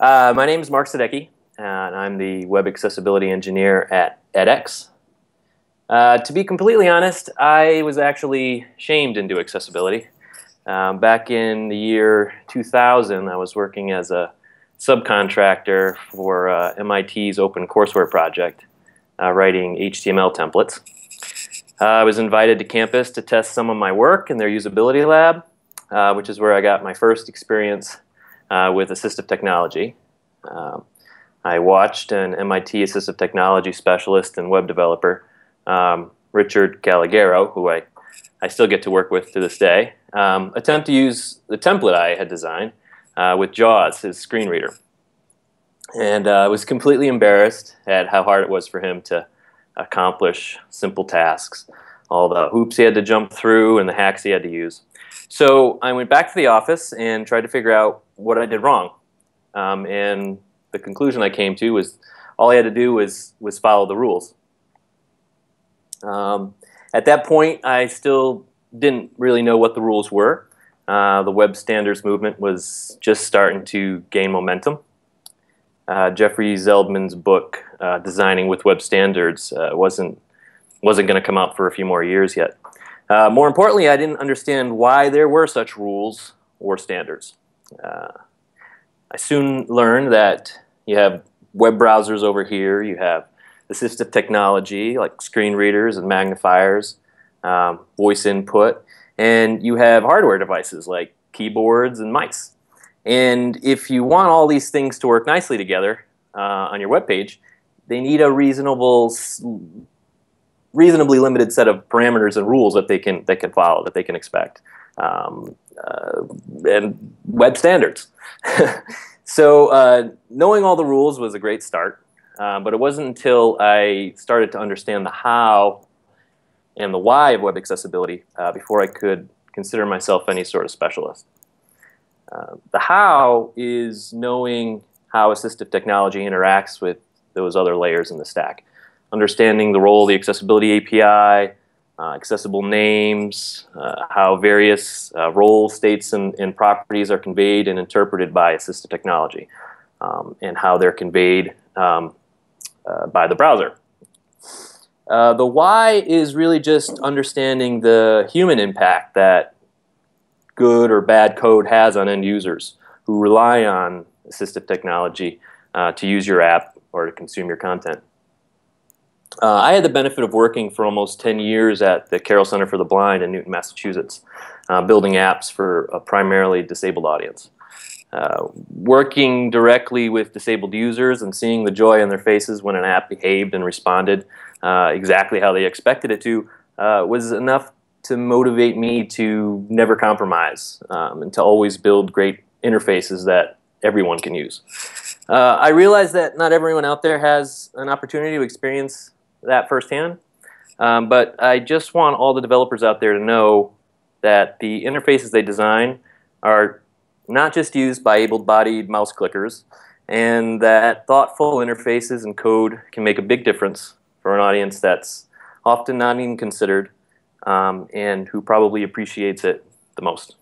Uh, my name is Mark Sadecki, and I'm the Web Accessibility Engineer at edX. Uh, to be completely honest, I was actually shamed into accessibility. Um, back in the year 2000, I was working as a subcontractor for uh, MIT's OpenCourseWare project, uh, writing HTML templates. Uh, I was invited to campus to test some of my work in their usability lab, uh, which is where I got my first experience uh, with assistive technology. Um, I watched an MIT assistive technology specialist and web developer, um, Richard Caloggero, who I, I still get to work with to this day, um, attempt to use the template I had designed uh, with JAWS, his screen reader. And uh, I was completely embarrassed at how hard it was for him to accomplish simple tasks, all the hoops he had to jump through and the hacks he had to use. So I went back to the office and tried to figure out what I did wrong. Um, and the conclusion I came to was all I had to do was, was follow the rules. Um, at that point, I still didn't really know what the rules were. Uh, the web standards movement was just starting to gain momentum. Uh, Jeffrey Zeldman's book, uh, Designing with Web Standards, uh, wasn't, wasn't going to come out for a few more years yet. Uh, more importantly, I didn't understand why there were such rules or standards. Uh, I soon learned that you have web browsers over here, you have assistive technology like screen readers and magnifiers, um, voice input, and you have hardware devices like keyboards and mice. And if you want all these things to work nicely together uh, on your web page, they need a reasonable, reasonably limited set of parameters and rules that they can that can follow, that they can expect, um, uh, and web standards. so uh, knowing all the rules was a great start, uh, but it wasn't until I started to understand the how and the why of web accessibility uh, before I could consider myself any sort of specialist. Uh, the how is knowing how assistive technology interacts with those other layers in the stack. Understanding the role of the accessibility API, uh, accessible names, uh, how various uh, roles, states, and, and, properties are conveyed and interpreted by assistive technology, um, and how they're conveyed um, uh, by the browser. Uh, the why is really just understanding the human impact that good or bad code has on end users who rely on assistive technology uh, to use your app or to consume your content. Uh, I had the benefit of working for almost 10 years at the Carroll Center for the Blind in Newton, Massachusetts, uh, building apps for a primarily disabled audience. Uh, working directly with disabled users and seeing the joy on their faces when an app behaved and responded uh, exactly how they expected it to uh, was enough to motivate me to never compromise um, and to always build great interfaces that everyone can use. Uh, I realize that not everyone out there has an opportunity to experience that firsthand, um, but I just want all the developers out there to know that the interfaces they design are not just used by able-bodied mouse clickers, and that thoughtful interfaces and code can make a big difference for an audience that's often not even considered um, and who probably appreciates it the most.